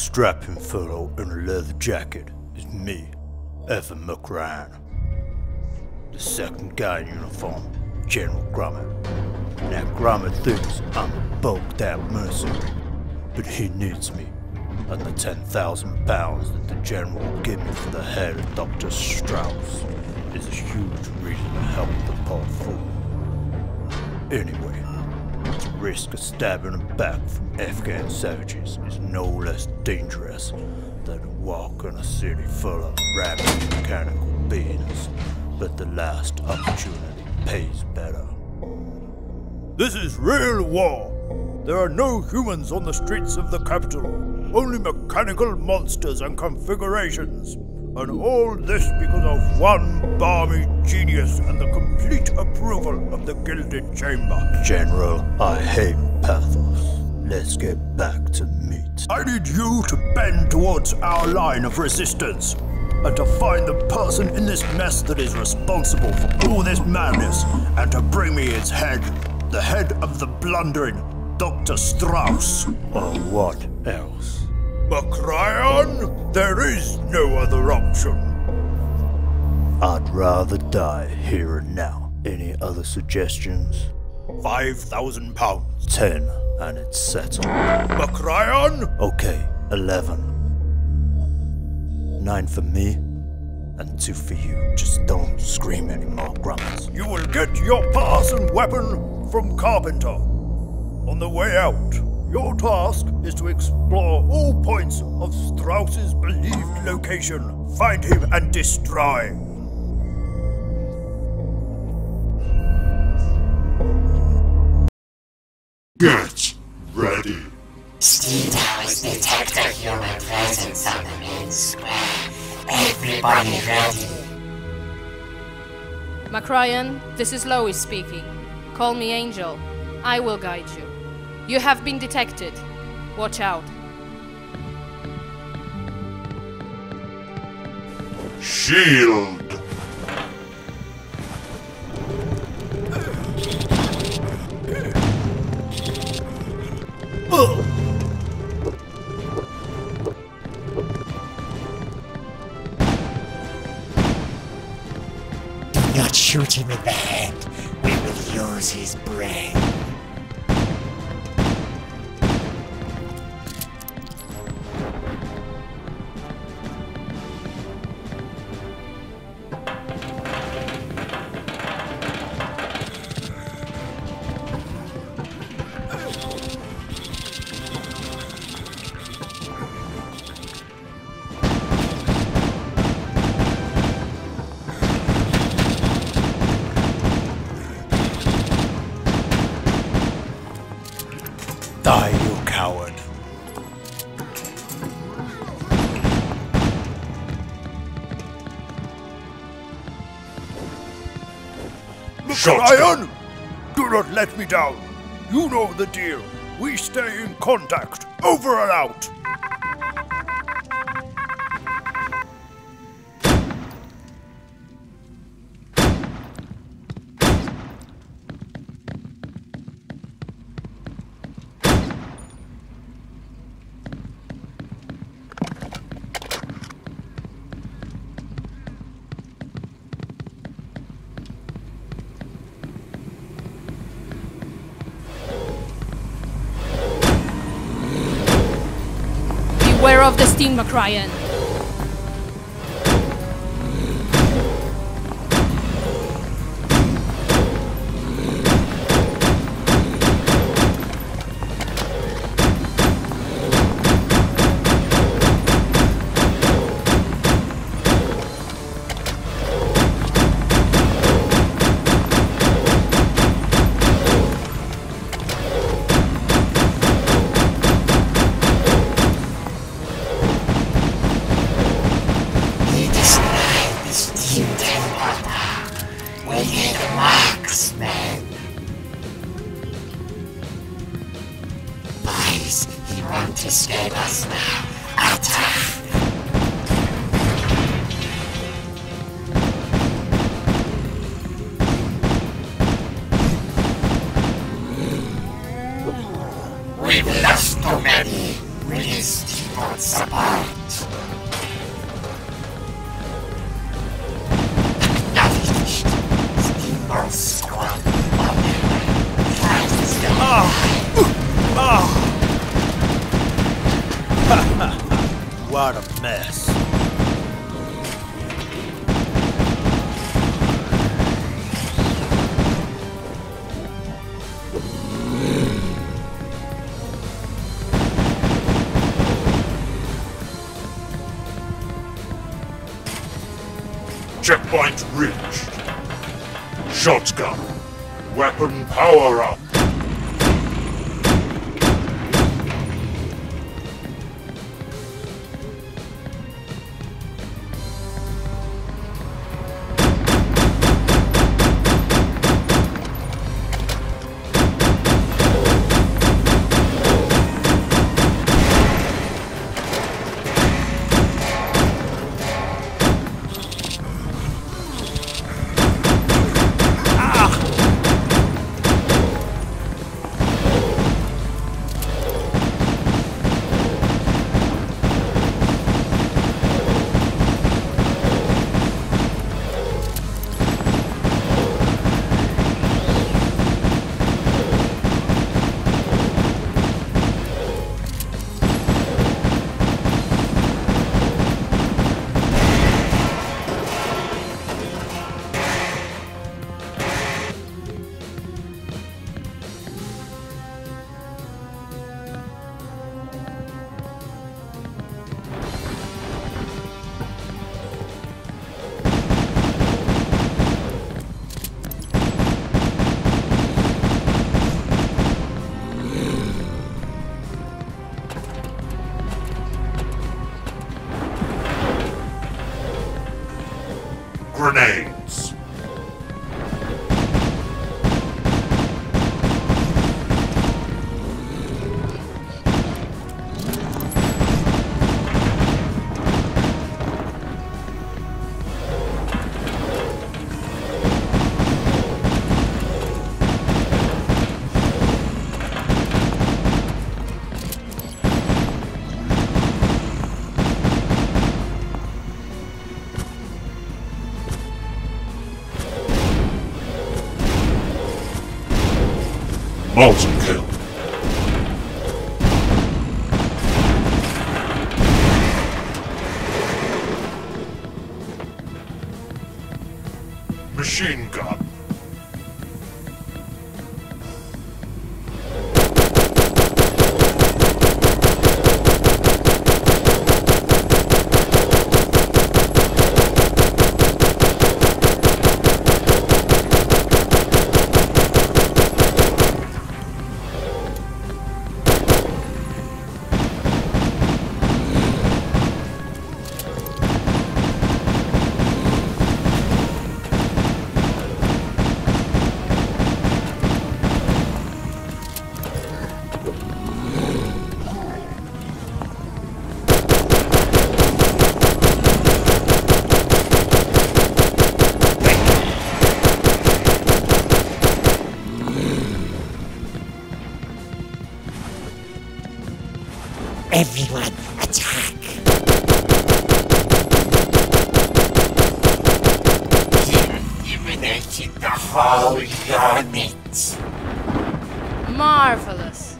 strapping fellow in a leather jacket is me, Evan MacRyan. The second guy in uniform, General Grommit. Now Grommit thinks I'm a bulked out mercenary, but he needs me, and the 10,000 pounds that the General give me for the head of Dr. Strauss is a huge reason to help the poor fool. Anyway, risk of stabbing him back from Afghan savages is no less dangerous than to walk in a city full of rabid mechanical beings, but the last opportunity pays better. This is real war. There are no humans on the streets of the capital, only mechanical monsters and configurations. And all this because of one balmy genius and the complete approval of the Gilded Chamber. General, I hate pathos. Let's get back to meat. I need you to bend towards our line of resistance and to find the person in this mess that is responsible for all this madness and to bring me its head, the head of the blundering Dr. Strauss. Or what else? MacRyan, there is no other option. I'd rather die here and now. Any other suggestions? Five thousand pounds. Ten, and it's settled. MacRyan? Okay, eleven. Nine for me, and two for you. Just don't scream anymore, Grumps. You will get your pass and weapon from Carpenter. On the way out, your task is to explore all points of Strauss's believed location. Find him and destroy. Get ready. Steam towers detect a human presence on the main square. Everybody ready. MacRyan, this is Lois speaking. Call me Angel. I will guide you. You have been detected. Watch out. Shield. Do not shoot him in the head. We will use his brain. MacRyan! Do not let me down. You know the deal. We stay in contact. Over and out. Beware of the steam, MacRyan. What a mess. Checkpoint reached. Shotgun. Weapon power up. Grenades. Multi kill. Machine gun. Marvelous.